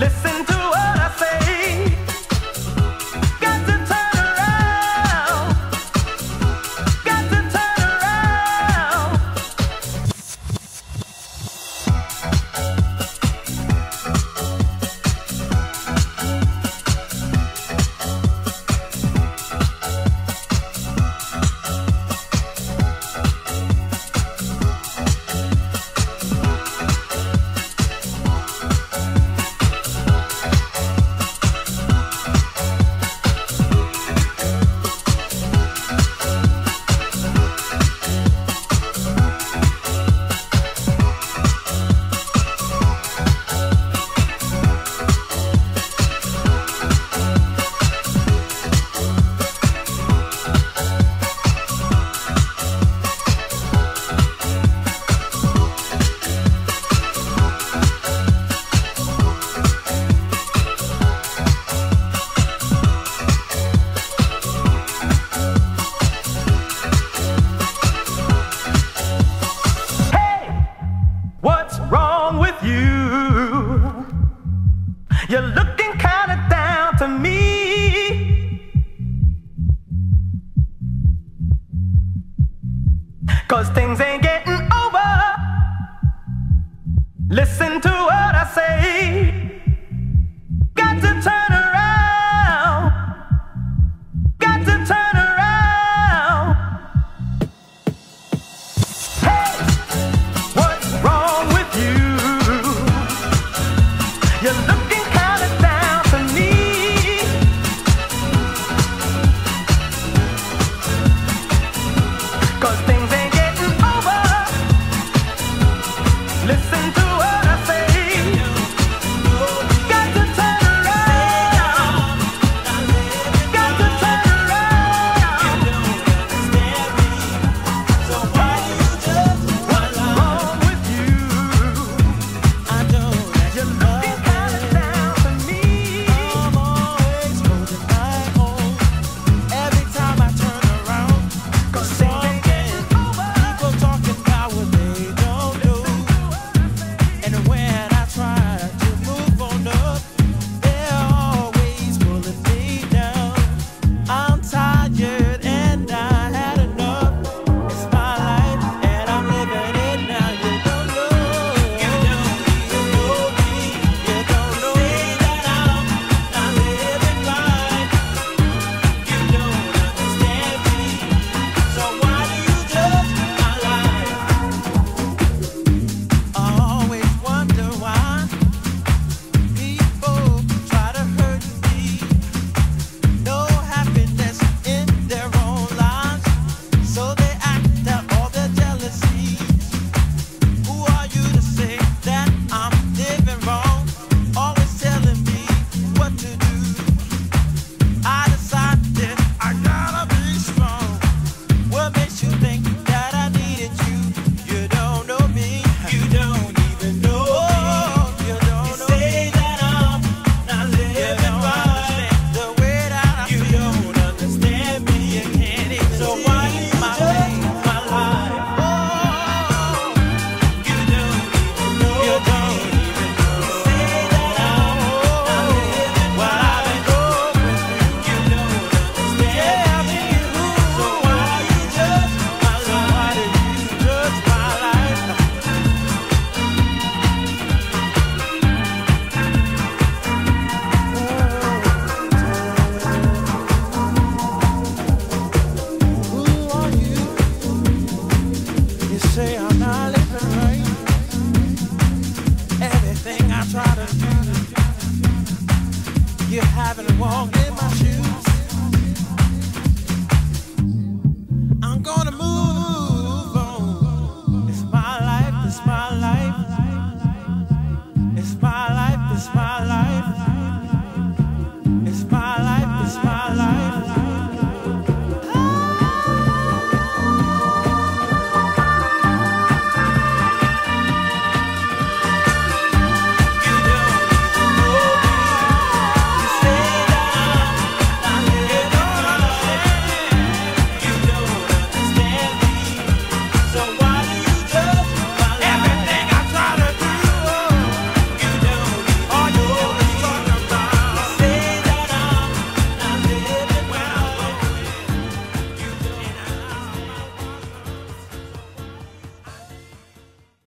you haven't walked